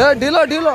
ఏ డీలో డీలో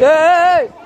诶